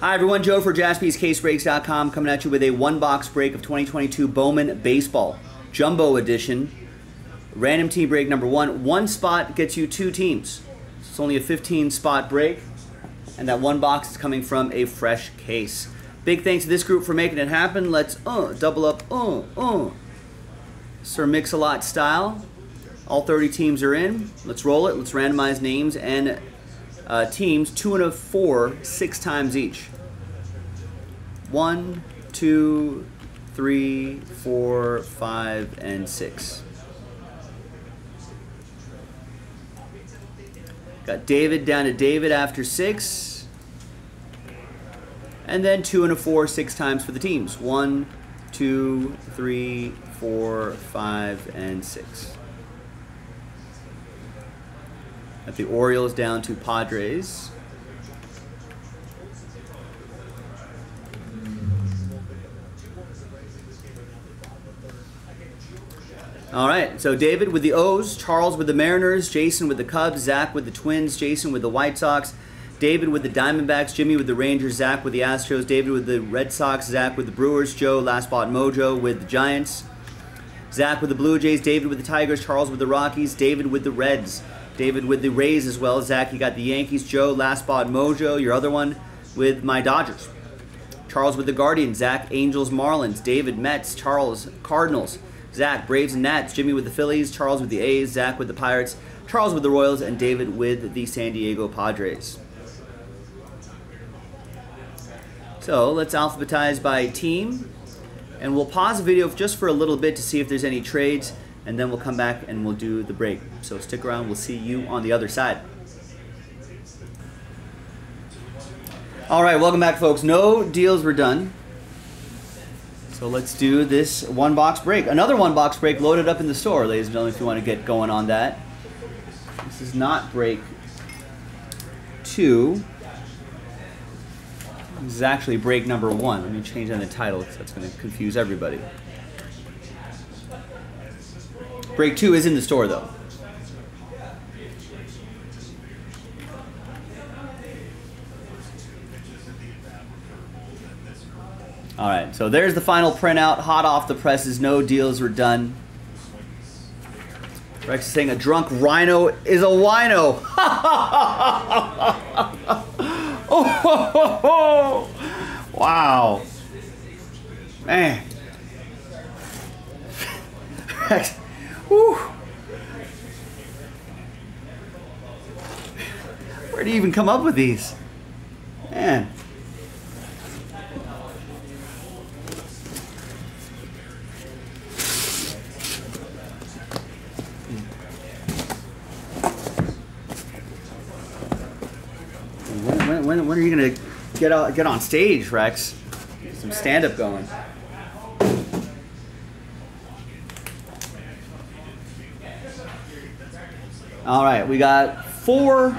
Hi, everyone. Joe for jaspyscasebreaks.com coming at you with a one box break of 2022 Bowman Baseball Jumbo Edition. Random team break number one. One spot gets you two teams. It's only a 15 spot break, and that one box is coming from a fresh case. Big thanks to this group for making it happen. Let's uh, double up, uh, uh. Sir Mix-a-Lot style. All 30 teams are in. Let's roll it. Let's randomize names and uh, teams, two and a four, six times each. One, two, three, four, five, and six. Got David down to David after six. And then two and a four, six times for the teams. One, two, three, four, five, and six. At the Orioles down to Padres. All right, so David with the O's, Charles with the Mariners, Jason with the Cubs, Zach with the Twins, Jason with the White Sox, David with the Diamondbacks, Jimmy with the Rangers, Zach with the Astros, David with the Red Sox, Zach with the Brewers, Joe Last Spot Mojo with the Giants, Zach with the Blue Jays, David with the Tigers, Charles with the Rockies, David with the Reds, David with the Rays as well. Zach, you got the Yankees, Joe Last Spot Mojo, your other one with my Dodgers. Charles with the Guardians, Zach Angels, Marlins, David Mets, Charles Cardinals. Zach, Braves and Nats, Jimmy with the Phillies, Charles with the A's, Zach with the Pirates, Charles with the Royals, and David with the San Diego Padres. So let's alphabetize by team, and we'll pause the video just for a little bit to see if there's any trades, and then we'll come back and we'll do the break. So stick around, we'll see you on the other side. All right, welcome back, folks. No deals were done. So let's do this one box break. Another one box break loaded up in the store, ladies and gentlemen, if you want to get going on that. This is not break two. This is actually break number one. Let me change in the title because that's going to confuse everybody. Break two is in the store though. All right, so there's the final printout, hot off the presses. No deals were done. Rex is saying a drunk rhino is a wino. oh, wow, man. Rex, whew. Where do you even come up with these, man? When, when, when, are you gonna get out, get on stage, Rex? Get some stand up going. All right, we got four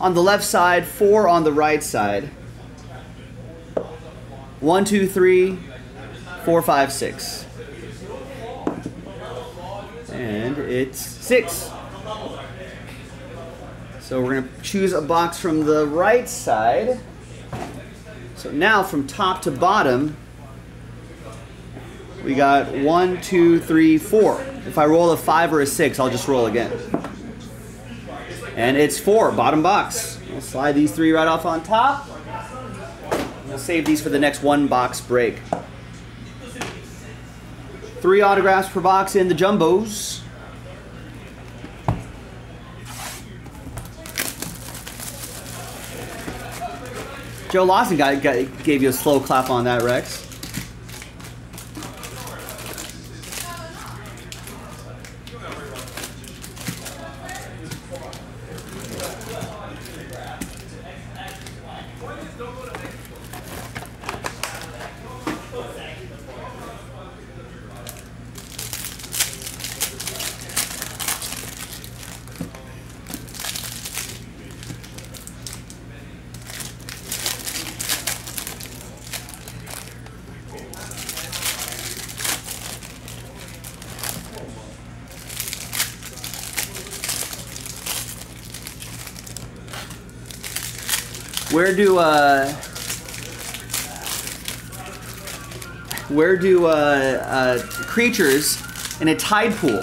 on the left side, four on the right side. One, two, three, four, five, six. And it's six. So we're going to choose a box from the right side. So now from top to bottom, we got one, two, three, four. If I roll a five or a six, I'll just roll again. And it's four, bottom box. We'll slide these three right off on top. We'll save these for the next one box break. Three autographs per box in the jumbos. Joe Lawson got, got, gave you a slow clap on that, Rex. Where do uh where do uh, uh, creatures in a tide pool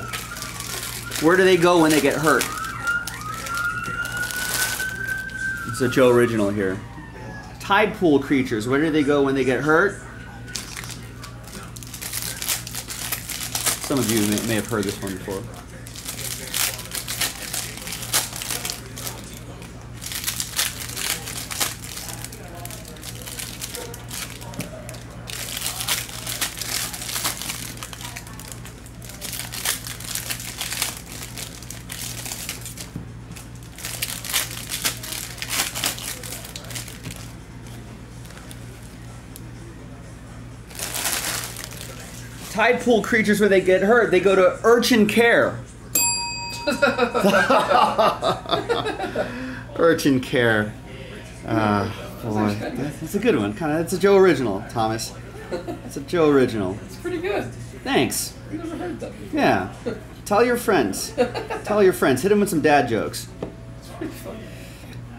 where do they go when they get hurt? It's a joe original here. Tide pool creatures where do they go when they get hurt? Some of you may, may have heard this one before. Tide pool creatures where they get hurt, they go to urchin care. urchin care. Uh, boy, that's a good one. Kind of, it's a Joe original, Thomas. It's a Joe original. It's pretty good. Thanks. I never heard that. Yeah. Tell your friends. Tell your friends. Hit them with some dad jokes. It's pretty funny.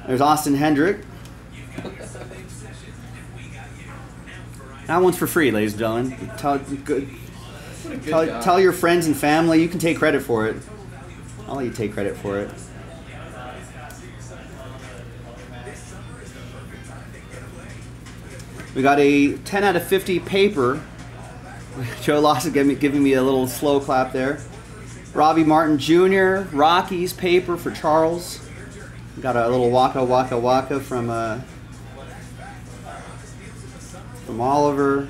There's Austin Hendrick. That one's for free, ladies and gentlemen. Tell, good, tell, tell your friends and family. You can take credit for it. I'll let you take credit for it. We got a 10 out of 50 paper. Joe Lawson giving me, giving me a little slow clap there. Robbie Martin Jr., Rockies paper for Charles. Got a little waka waka waka from uh, from Oliver.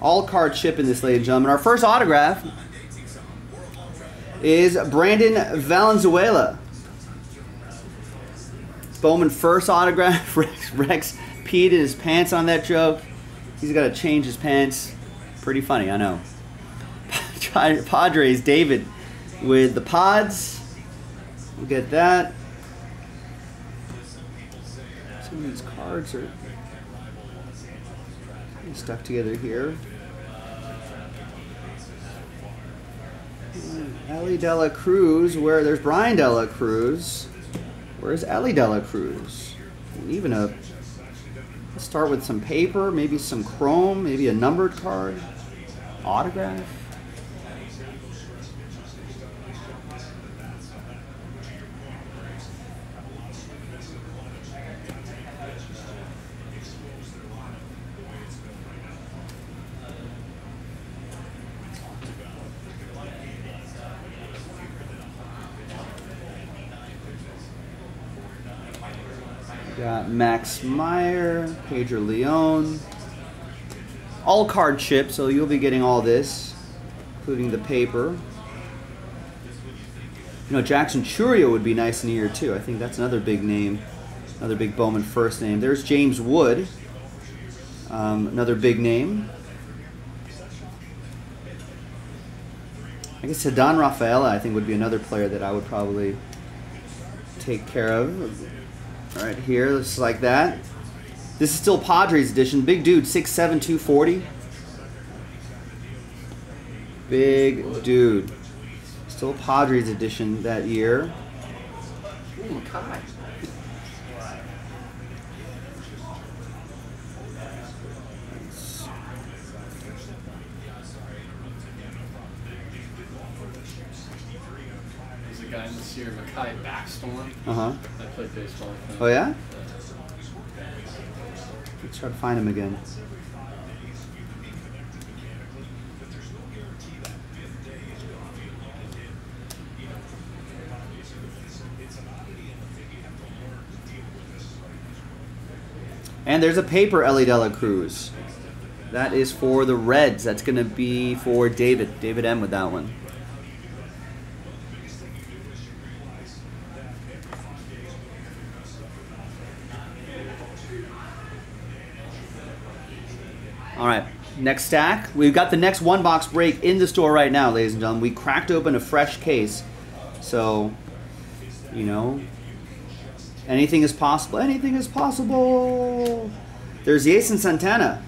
All card chip in this, ladies and gentlemen. Our first autograph is Brandon Valenzuela. Bowman first autograph. Rex, Rex peed in his pants on that joke. He's got to change his pants. Pretty funny, I know. Padres, David with the pods. We'll get that. Some of these cards are stuck together here. Hmm, Elly De La Cruz, where there's Bryan De La Cruz. Where's Elly De La Cruz? Even a. Let's start with some paper, maybe some chrome, maybe a numbered card, autograph. Got Max Meyer, Pedro Leon. All card chip, so you'll be getting all this, including the paper. You know, Jackson Chourio would be nice in here too. I think that's another big name, another big Bowman first name. There's James Wood, um, another big name. I guess Don Rafaela, I think, would be another player that I would probably take care of. Right, here, looks like that. This is still Padres edition. Big dude, 6'7", 240. Big dude. Still Padres edition that year. Ooh. Guy in this year, Mackay Backstorm. Uh huh. I played baseball with him. Oh yeah. Let's try to find him again. And there's a paper Elly De La Cruz. That is for the Reds. That's going to be for David. David M with that one. Next stack. We've got the next one box break in the store right now, ladies and gentlemen. We cracked open a fresh case. So, you know, anything is possible. Anything is possible. There's Yeison Santana,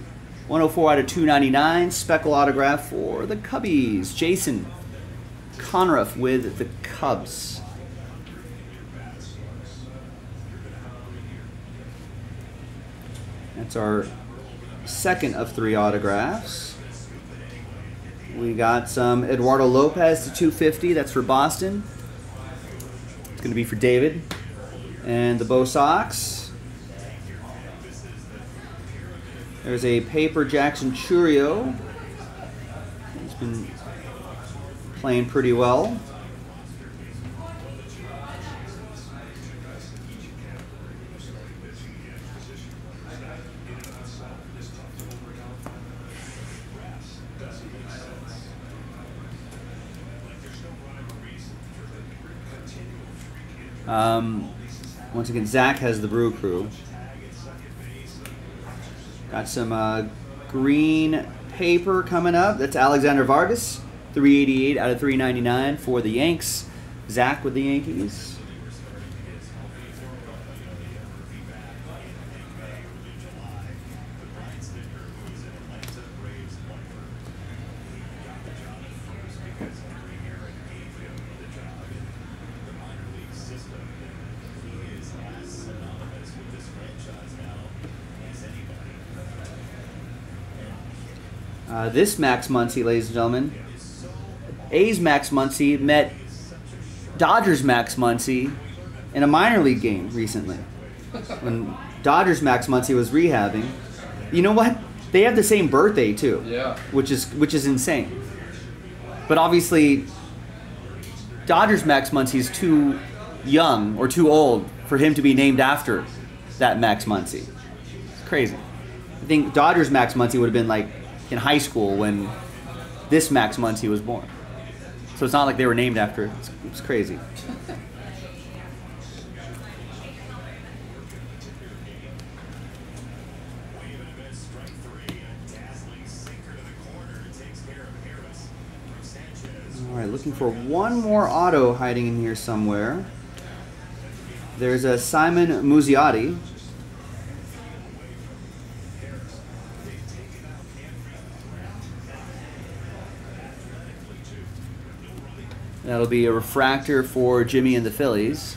104 out of 299. Speckle autograph for the Cubbies. Jason Conruff with the Cubs. That's our second of three autographs. We got some Eduardo Lopez to 250. That's for Boston. It's going to be for David. And the Bo Sox. There's a paper Jackson Chourio. He's been playing pretty well. Um, once again, Zach has the Brew Crew. Got some uh, green paper coming up. That's Alexander Vargas, 388 out of 399 for the Yanks. Zach with the Yankees. Uh, this Max Muncy, ladies and gentlemen, A's Max Muncy met Dodgers Max Muncy in a minor league game recently. When Dodgers Max Muncy was rehabbing, you know what? They have the same birthday too, Yeah. which is which is insane. But obviously, Dodgers Max Muncy is too young or too old for him to be named after that Max Muncy. It's crazy. I think Dodgers Max Muncy would have been like in high school when this Max Muncy was born. So it's not like they were named after. It's, it's crazy. All right, looking for one more auto hiding in here somewhere. There's a Simon Muzziotti. That'll be a refractor for Jimmy and the Phillies.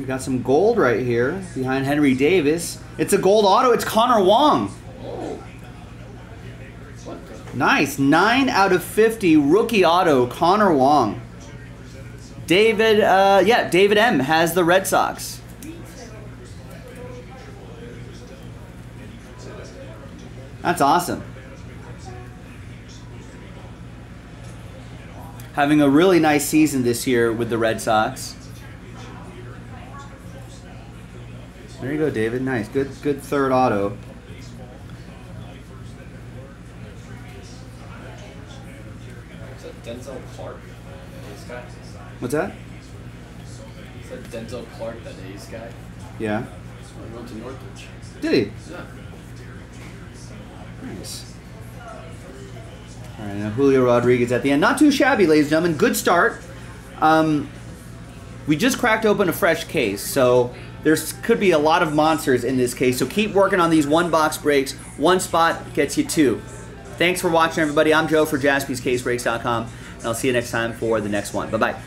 We got some gold right here behind Henry Davis. It's a gold auto. It's Connor Wong. Oh. Nice. 9 out of 50 rookie auto, Connor Wong. David, uh, yeah, David M has the Red Sox. That's awesome. Having a really nice season this year with the Red Sox. There you go, David. Nice. Good good third auto. Denzel Clark? Ace guy? What's that? Is that Denzel Clark, that A's guy? Yeah. Oh, he went to Northridge. Did he? Yeah. Nice. All right, now Julio Rodriguez at the end. Not too shabby, ladies and gentlemen. Good start. Um, we just cracked open a fresh case, so there could be a lot of monsters in this case. So keep working on these one box breaks. One spot gets you two. Thanks for watching, everybody. I'm Joe for JaspysCaseBreaks.com, and I'll see you next time for the next one. Bye bye.